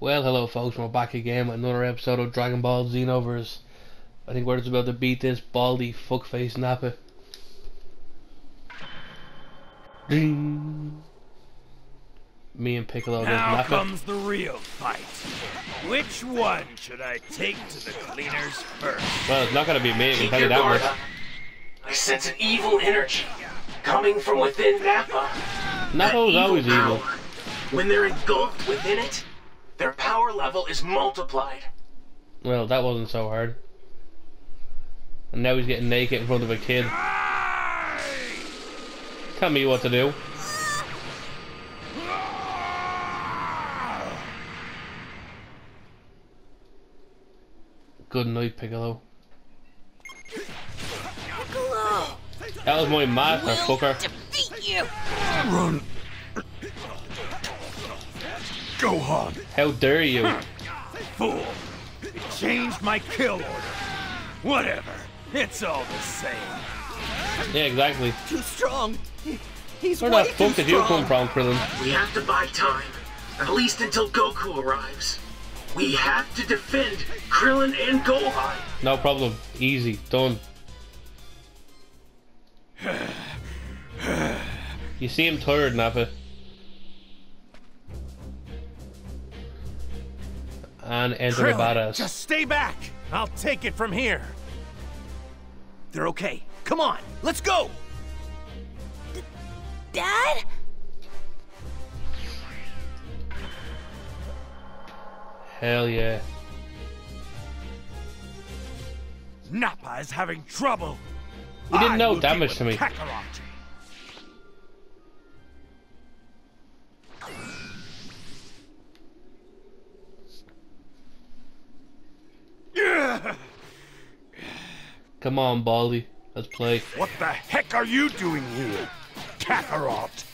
Well, hello folks, we're back again with another episode of Dragon Ball Xenoverse. I think we're just about to beat this baldy fuckface Nappa. Ding. Me and Piccolo against Now Nappa. comes the real fight. Which one should I take to the cleaners first? Well, it's not gonna be me, I can tell you that guard much. I sense an evil energy coming from within Nappa. Nappa was That always evil. power, When they're engulfed within it, their power level is multiplied. Well, that wasn't so hard. And now he's getting naked in front of a kid. Tell me what to do. Good night, Piccolo. Piccolo! That was my master, Will fucker. defeat you! Run. Gohan, How dare you? fool. You changed my kill order. Whatever. It's all the same. Yeah, exactly. Too strong. He- He's Where way the too fuck did you come strong. from, Krillin? We have to buy time, at least until Goku arrives. We have to defend Krillin and Gohan. No problem. Easy. Done. You seem tired, Nappa. And enter the Krillin, badass. just stay back. I'll take it from here. They're okay. Come on, let's go. Dad? Hell yeah. Nappa is having trouble. He didn't know damage to me. Kakarot. Come on, Baldy. Let's play. What the heck are you doing here? Kakarot!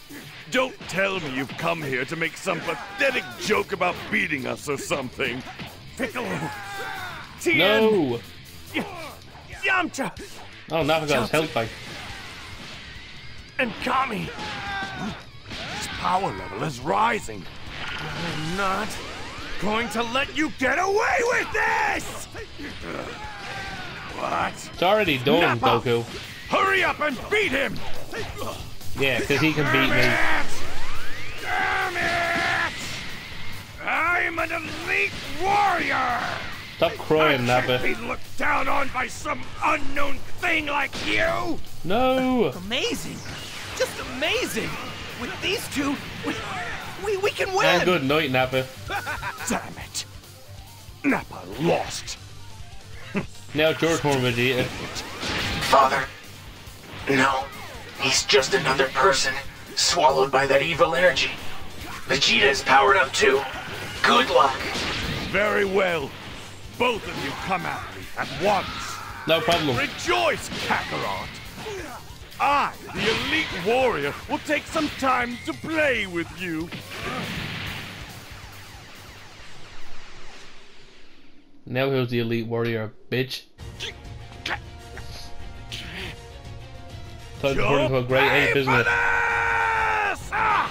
Don't tell me you've come here to make some pathetic joke about beating us or something. Piccolo! Tien! No! Y- Yamcha! Oh, Nappa got his health back. And Kami! His power level is rising. I'm not going to let you get away with this! What? It's already done, Nappa! Goku. Hurry up and beat him! Yeah, because he can beat me. Damn it! Damn it! I'm an elite warrior! Stop crying, I can't Nappa. be looked down on by some unknown thing like you! No! Amazing. Just amazing. With these two, we, we, we can win. And good night, Nappa. Damn it! Nappa lost. Now George your Vegeta. Father. No, he's just another person, swallowed by that evil energy. Vegeta is powered up too. Good luck. Very well. Both of you come at me at once. No problem. Rejoice, Kakarot! I, the elite warrior, will take some time to play with you. Now who's the elite warrior, bitch? Time to turn into a great ape, for isn't it? this! Ah!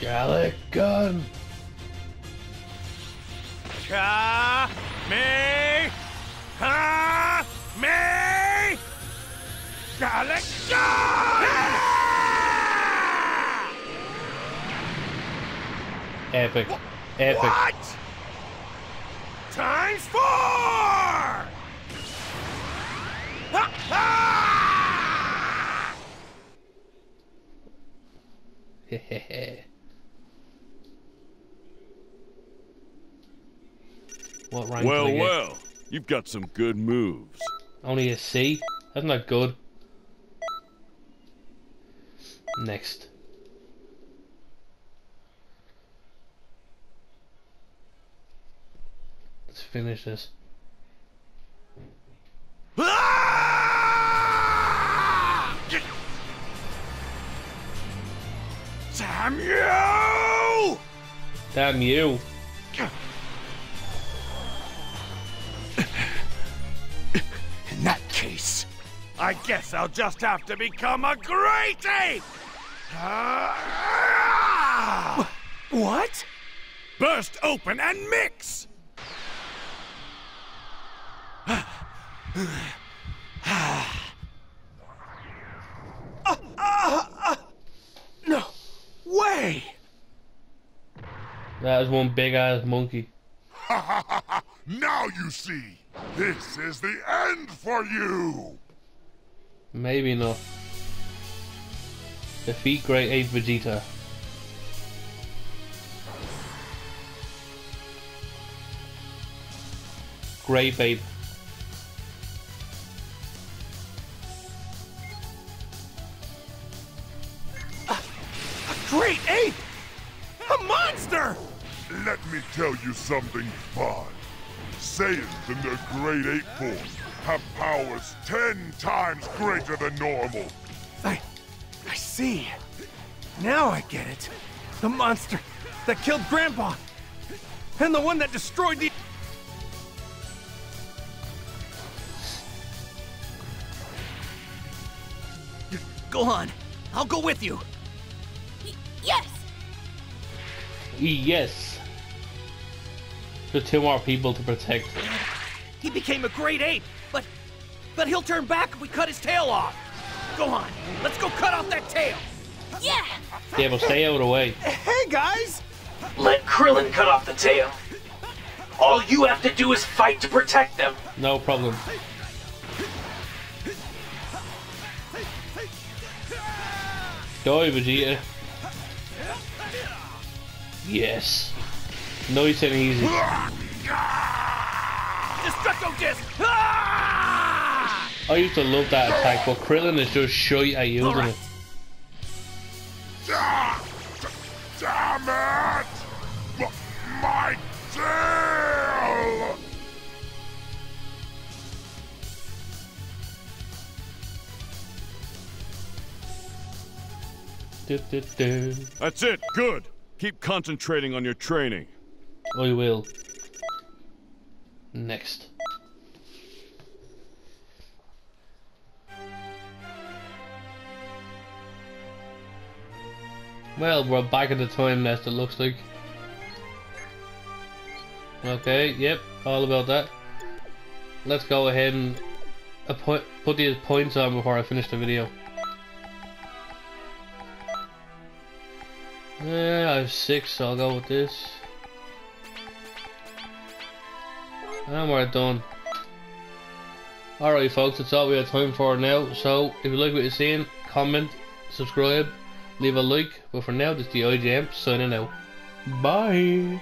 Galick gun. Ka me ha me Galactica! Epic. Epic. What? Times four! Ha, ha! what rank Well, get? well, you've got some good moves. Only a C? That's not good. Next. Finish this. Damn you! Damn you. In that case, I guess I'll just have to become a great ape! What? Burst open and mix! No way! That is one big ass monkey. Now you see. This is the end for you. Maybe not. Defeat Great Ape Vegeta. Great Ape. Tell you something fun. Saiyans in their great ape form have powers ten times greater than normal. I. I see. Now I get it. The monster that killed Grandpa! And the one that destroyed the. Go on. I'll go with you. Y- yes! Yes. There's two more people to protect. He became a great ape, but. But he'll turn back if we cut his tail off. Go on. Let's go cut off that tail. Yeah! Yeah, but stay out of the way. Hey, guys! Let Krillin cut off the tail. All you have to do is fight to protect them. No problem. Die, Vegeta. Yes. Nice and easy. Destructo disc! Ah! I used to love that attack, but Krillin is just shy at using Alright. it. Damn it! M- my tail! That's it. Good. Keep concentrating on your training. I will. Next. Well, we're back at the time nest, it looks like. Okay, yep, all about that. Let's go ahead and uh, put, put these points on before I finish the video. Yeah, I have six, so I'll go with this. And we're done. Alright folks, that's all we have time for now. So, if you like what you're seeing, comment, subscribe, leave a like. But for now, this is the IGM signing out. Bye!